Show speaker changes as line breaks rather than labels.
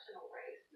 sectional race.